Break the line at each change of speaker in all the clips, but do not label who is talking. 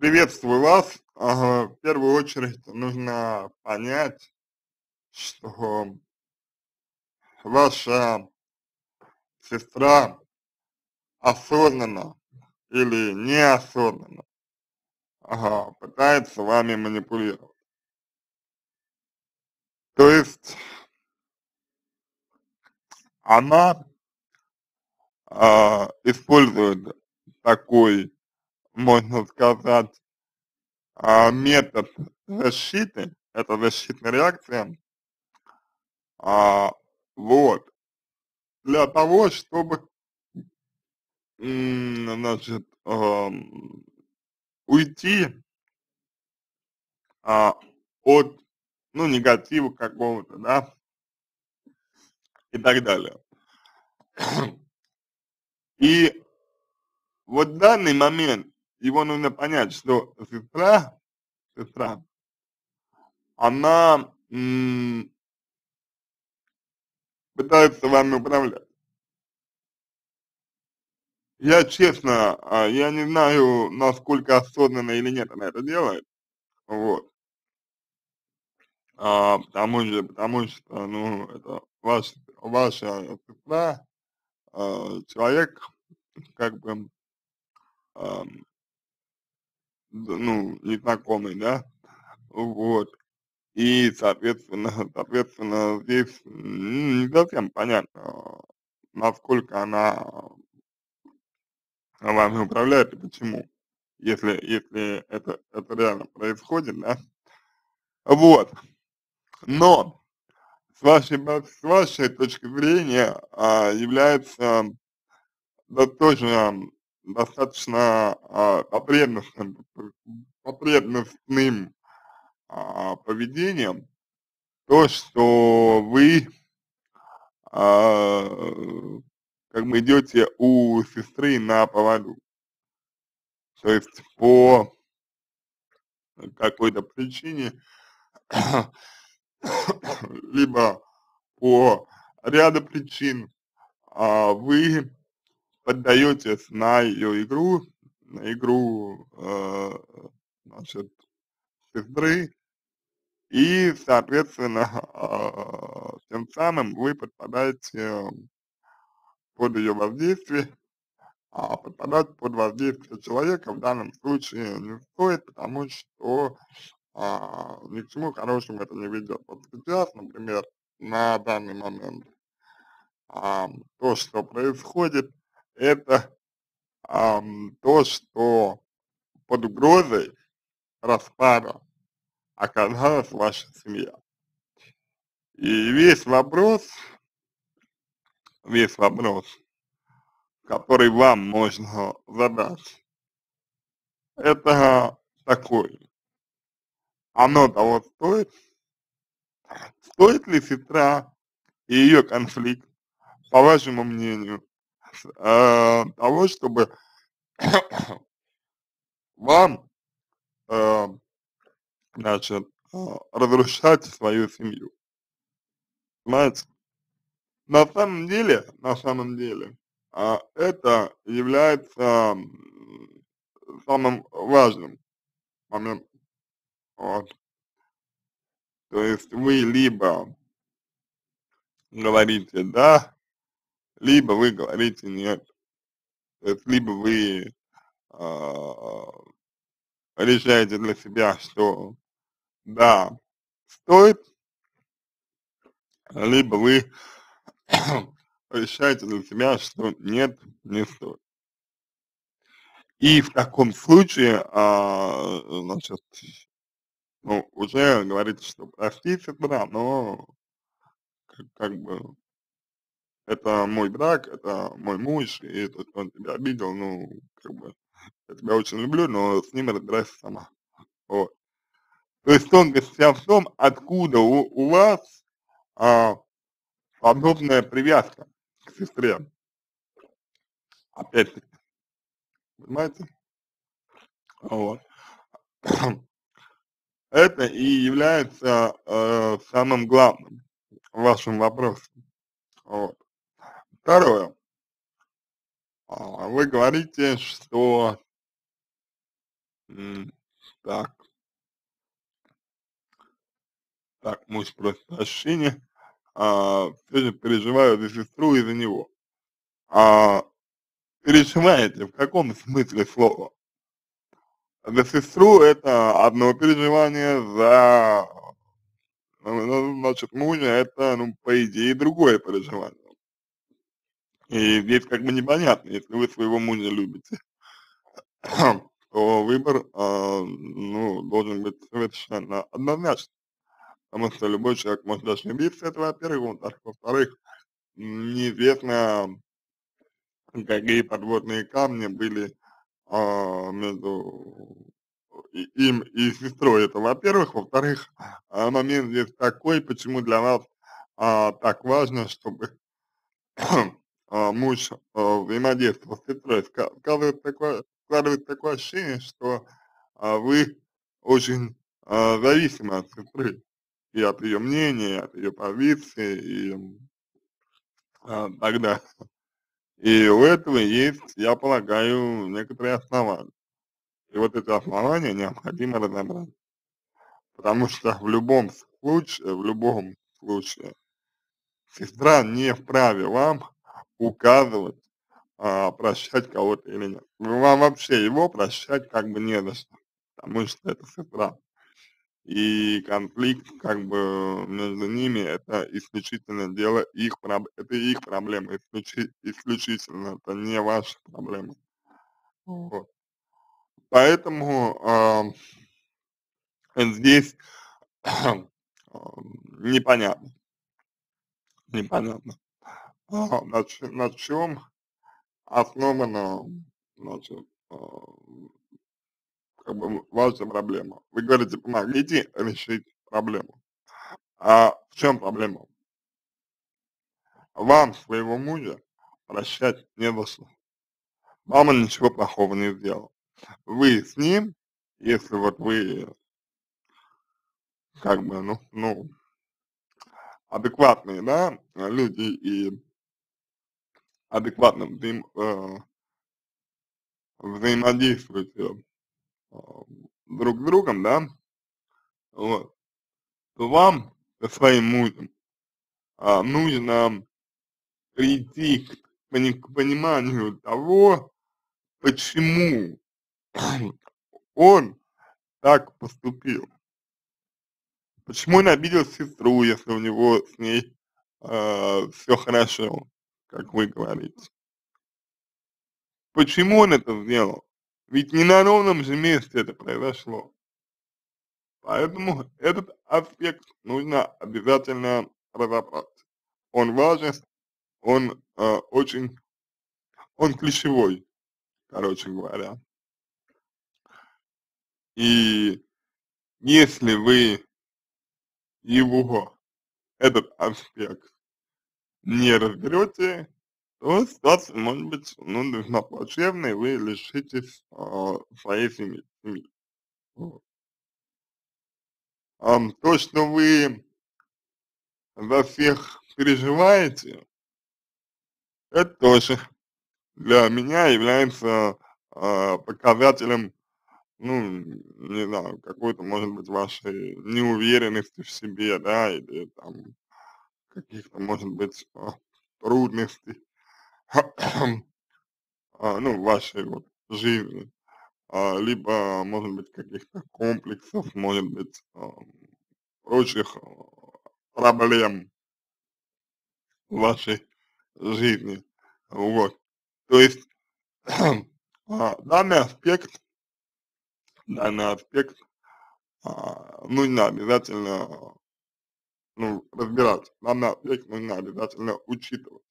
Приветствую вас. В первую очередь нужно понять, что ваша сестра осознанно или неосознанно ага, пытается вами манипулировать. То есть она а, использует такой, можно сказать, а, метод защиты, это защитная реакция, а, вот, для того, чтобы, значит, уйти а, от, ну, негатива какого-то, да, и так далее. И вот данный момент его нужно понять, что сестра, сестра, она пытается вами управлять. Я честно, а, я не знаю, насколько осознанно или нет она это делает, вот. А, потому что, потому что, ну, это ваш, ваша сестра, а, человек, как бы, а, ну, незнакомый, да, вот. И, соответственно, соответственно, здесь не совсем понятно, насколько она вами управляет и почему, если, если это, это реально происходит, да. Вот. Но с вашей, с вашей точки зрения а, является тоже достаточно а, потребностным, потребностным а, поведением то, что вы а, как бы идете у сестры на поводу. То есть по какой-то причине, либо по ряду причин а, вы поддаетесь на ее игру, на игру э, значит, сестры, и, соответственно, э, тем самым вы подпадаете под ее воздействие, а подпадать под воздействие человека в данном случае не стоит, потому что а, ни к чему хорошему это не ведет. Вот сейчас, например, на данный момент, а, то, что происходит, это а, то, что под угрозой распада оказалась ваша семья. И весь вопрос, весь вопрос, который вам можно задать, это такой. Оно того стоит? Стоит ли сестра и ее конфликт, по вашему мнению, э, того, чтобы вам э, значит, а, разрушать свою семью. Понимаете? На самом деле, на самом деле, а, это является самым важным моментом. Вот. То есть вы либо говорите да, либо вы говорите нет. То есть либо вы э, решаете для себя, что да, стоит, либо вы решаете для себя, что нет, не стоит. И в таком случае, а, значит, ну, уже говорится, что простите, да, но как, как бы это мой брак, это мой муж, и то, что он тебя обидел, ну, как бы, я тебя очень люблю, но с ним разбирайся сама. Вот. То есть тонкость вся в том, откуда у, у вас а, подобная привязка к сестре. Опять-таки. Понимаете? Вот. Это и является э, самым главным вашим вопросом. Вот. Второе. А, вы говорите, что так. Так, муж просит прощения, а, всё же переживаю за сестру и за него. А, переживаете в каком смысле слова? За сестру- это одно переживание, за, ну ну, значит, мужа- это, ну, по идее, другое переживание. И здесь как бы непонятно, если вы своего мужа любите, то выбор, а, ну, должен быть совершенно однозначный. Потому что любой человек может ошибиться, это во-первых. Во во-вторых, неизвестно, какие подводные камни были, а, между им и сестрой. Это во-первых. Во-вторых, а, момент здесь такой, почему для вас, а, так важно, чтобы, а, муж, а, взаимодействовал с сестрой. Складывается такое складывается такое ощущение, что, а, вы очень, а, зависимы от сестры и от её мнения, и от её позиции, и, а, так далее. И у этого есть, я полагаю, некоторые основания. И вот это основание необходимо разобрать. Потому что в любом случае в любом случае сестра не вправе вам указывать, а, прощать кого-то или нет. Вам вообще его прощать как бы не за что, потому что это сестра. И конфликт как бы между ними- это исключительно дело их это их проблемы, исключи исключительно, это не ваша проблема. Вот. Поэтому, ам, здесь, ам, непонятно непонятно, а, на чём основана, значит, ам, как бы ваша проблема. Вы говорите: "Помогите решить проблему". А в чём проблема? Вам своего мужа прощать не за что. Вам он ничего плохого не сделал. Вы с ним, если вот вы как бы, ну ну адекватные, да, люди и адекватно взаим а взаимодействуете, ам, друг с другом, да, вот, то вам своим мужем, а, нужно прийти к к пониманию того, почему он так поступил. Почему он обидел сестру, если у него с ней, а, всё хорошо, как вы говорите? Почему он это сделал? Ведь не на ровном же месте это произошло. Поэтому этот аспект нужно обязательно разобрать. Он важен, он, а, очень он ключевой, короче говоря. И если вы его, этот аспект, не разберёте, то ситуация может быть, ну, весьма плачевной, вы лишитесь, а, своей семьи семьи. Ам, то, что вы за всех переживаете это тоже для меня является, а, показателем, ну, не знаю, какой-то, может быть, вашей неуверенности в себе, да, или там каких-то, может быть, а, трудностей, а, ну, вашей вот жизни, а, либо, может быть, каких-то комплексов, может быть, прочих, проблем вашей жизни. Вот. То есть, данный аспект данный аспект, а, нужно обязательно, ну, разбирать, данный аспект нужно обязательно учитывать.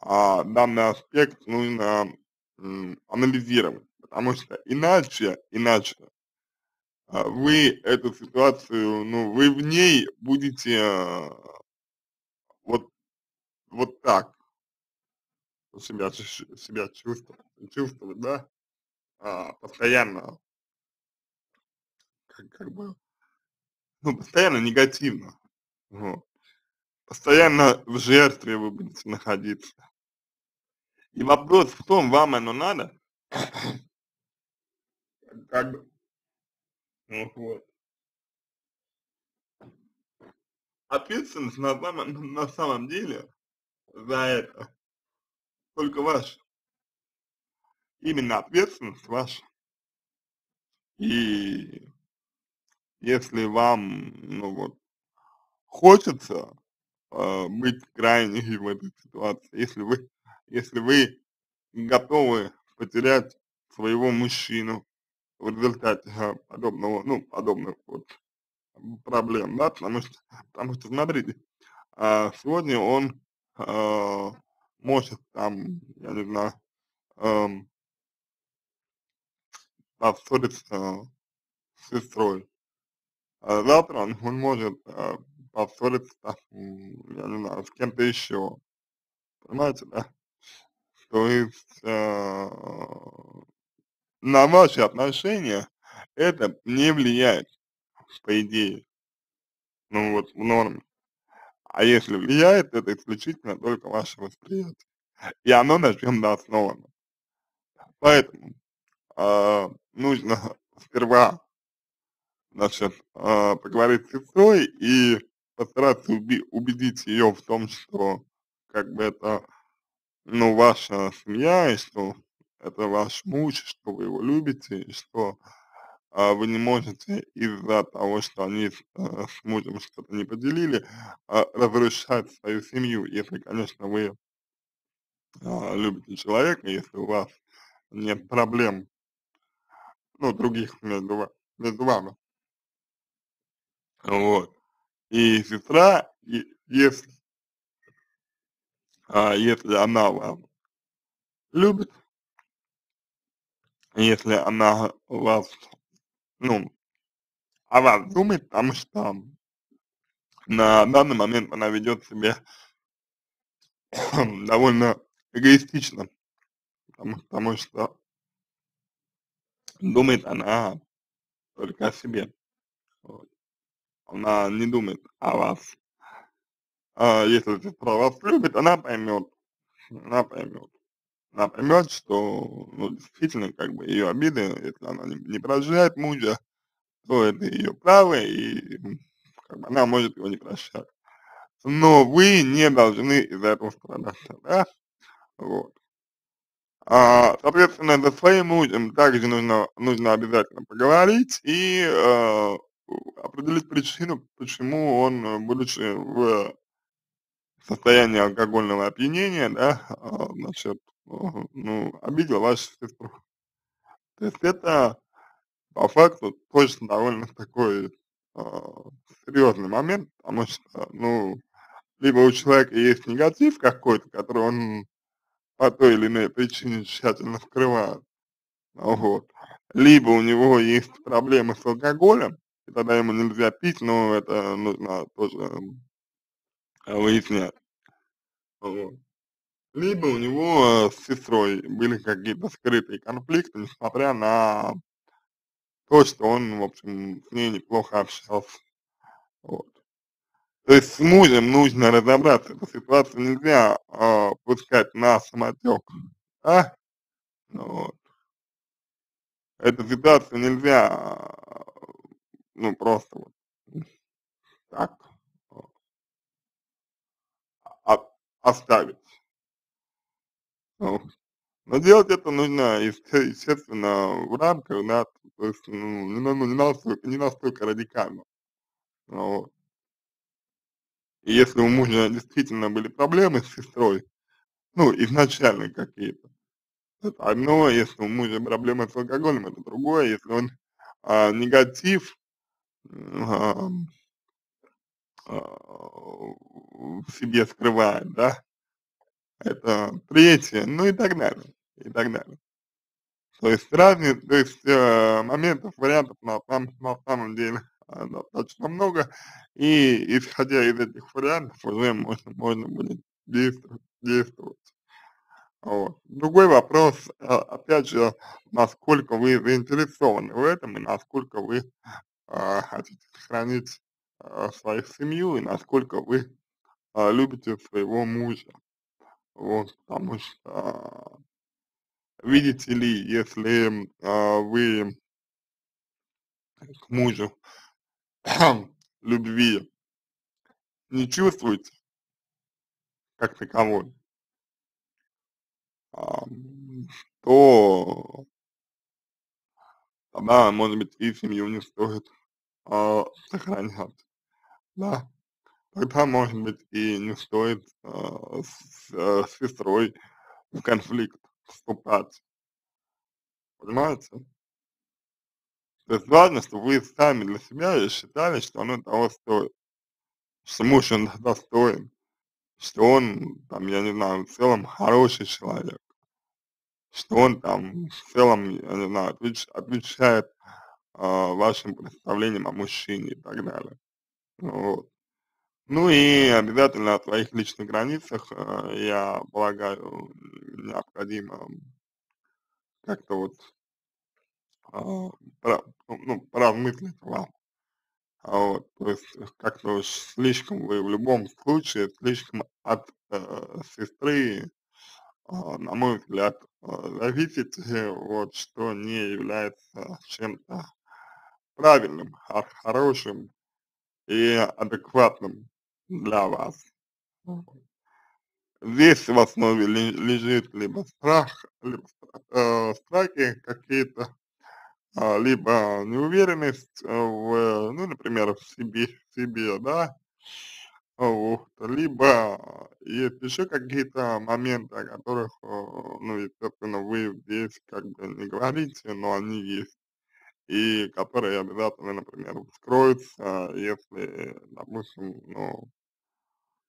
А, данный аспект нужно, анализировать, потому что иначе иначе, а, вы эту ситуацию, ну, вы в ней будете, вот вот так себя себя чувствовать чувствовать, да, а, постоянно как как бы, ну, постоянно негативно, вот. Постоянно в жертве вы будете находиться. И вопрос в том, вам оно надо? как бы, вот. Ответственность на самом, на самом деле за это только ваша. Именно ответственность ваша. И если вам, ну вот, хочется э, быть крайней в этой ситуации, если вы, если вы готовы потерять своего мужчину в результате э, подобного, ну, подобных вот проблем, да, потому что, потому что, смотрите, э, сегодня он э, может там, я не знаю, э, поссориться с сестрой, а завтра он, он может э, поссориться там, я не знаю, с кем-то еще, понимаете, да? То есть э, на ваши отношения это не влияет, по идее, ну вот в норме. А если влияет, это исключительно только ваше восприятие. И оно на чем-то основано. Поэтому э, нужно сперва, значит, э, поговорить с сестрой и постараться уби убедить ее в том, что как бы это, ну, ваша семья, и что это ваш муж, что вы его любите, и что а, вы не можете из-за того, что они с, а, с мужем что-то не поделили, а, разрушать свою семью, если, конечно, вы а, любите человека, если у вас нет проблем, ну, других между, между вами. Вот. И сестра, если, а, если она вас любит, если она вас, ну, о вас думает, потому что на данный момент она ведет себя довольно эгоистично, потому, потому что думает она только о себе. Вот. Она не думает о вас. А если сестра вас любит, она поймет, она поймет. Она поймет, что ну, действительно как бы ее обиды, если она не, не прощает мужа, то это ее право, и как бы она может его не прощать. Но вы не должны из-за этого страдать, да? Вот. А, соответственно, за своим мужем также нужно, нужно обязательно поговорить и э, определить причину, почему он, э, будучи в состоянии алкогольного опьянения, да, а, значит, э, ну, обидел вашу сестру. То есть это по факту точно довольно такой э, серьезный момент, потому что, ну, либо у человека есть негатив какой-то, который он по той или иной причине тщательно скрывает, вот, либо у него есть проблемы с алкоголем, и тогда ему нельзя пить, но это нужно тоже э, выяснять, вот. Либо у него с сестрой были какие-то скрытые конфликты, несмотря на то, что он, в общем, с ней неплохо общался, вот. То есть с мужем нужно разобраться, эту ситуацию нельзя э, пускать на самотек, а? Вот. Эту ситуацию нельзя, а, ну, просто вот так а, оставить. Вот. Но делать это нужно, есте- естественно, в рамках, да, то есть, ну, не, ну, не настолько, не настолько радикально. Вот. И если у мужа действительно были проблемы с сестрой, ну, изначально какие-то, это одно, если у мужа проблемы с алкоголем, это другое, если он а, негатив а, а, в себе скрывает, да, это третье, ну и так далее, и так далее. То есть разные, то есть э, моментов, вариантов на, сам- на самом деле э, достаточно много, и исходя из этих вариантов уже можно, можно будет действовать, действовать. Вот. Другой вопрос, э, опять же, насколько вы заинтересованы в этом и насколько вы хотите сохранить э, свою семью и насколько вы э, любите своего мужа. Вот, потому что, видите ли, если вы к мужу любви не чувствуете как таковой, то тогда, может быть, и семью не стоит, а, сохранять, да. Тогда, может быть, и не стоит, а, с э, с сестрой в конфликт вступать. Понимаете? То есть важно, чтобы вы сами для себя считали, что оно того стоит, что муж он достоин, что он там, я не знаю, в целом хороший человек, что он там в целом, я не знаю, отвеч отвечает, а, вашим представлениям о мужчине и так далее. Вот. Ну и обязательно о своих личных границах, а, я полагаю, необходимо как-то вот, а, ну, поразмыслить вам. А, вот, то есть как-то уж слишком вы в любом случае слишком от, э, сестры, а, на мой взгляд, а, зависите, вот, что не является чем-то правильным, хо хорошим и адекватным для вас. Здесь в основе ле лежит либо страх, либо э, страхи какие-то, а, либо неуверенность в, ну, например, в себе, в себе, да, вот, либо есть еще какие-то моменты, о которых, э, ну, естественно, вы здесь как бы не говорите, но они есть, и которые обязательно, например, вскроются, если, допустим, ну,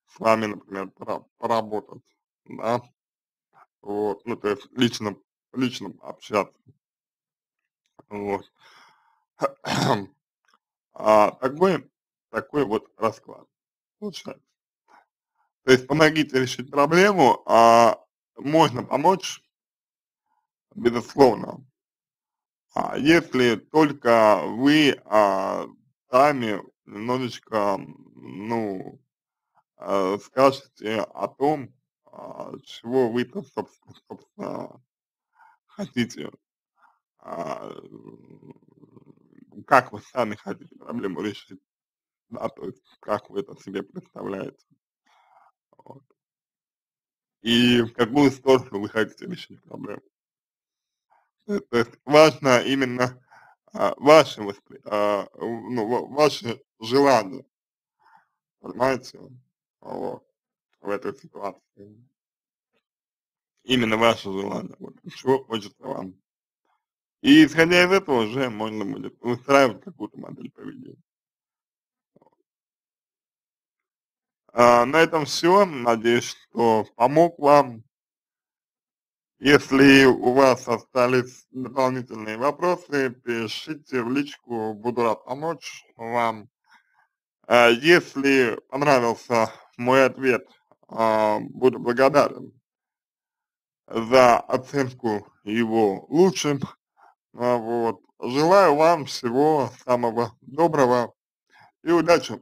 с вами, например, пора поработать, да, вот, ну, то есть лично лично общаться, вот. А, такой такой вот расклад получается. То есть помогите решить проблему, а можно помочь, безусловно, если только вы, а, сами немножечко, ну, а, скажете о том, а, чего вы-то, собственно собственно, хотите, а, как вы сами хотите проблему решить, да, то есть как вы это себе представляете. Вот. И в какую сторону вы хотите решить проблему. То есть важно именно, а, ваше а, ну, ва ваши желания, понимаете, вот, в этой ситуации. Именно ваше желание, вот, чего хочется вам. И исходя из этого уже можно будет выстраивать какую-то модель поведения. А, на этом все. Надеюсь, что помог вам. Если у вас остались дополнительные вопросы, пишите в личку, буду рад помочь вам. А, если понравился мой ответ, а, буду благодарен за оценку его лучшим. Вот. Желаю вам всего самого доброго и удачи!